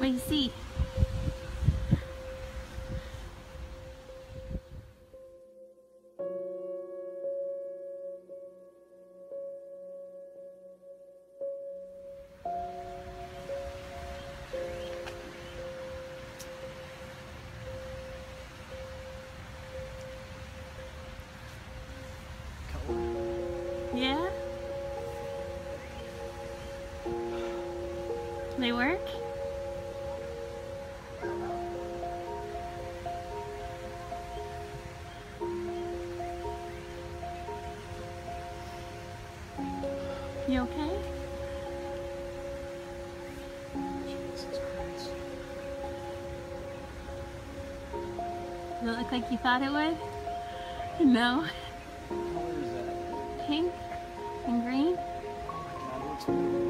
Wait and see. Yeah? They work? You okay? Does it look like you thought it would? No. What color is that? Pink and green? Oh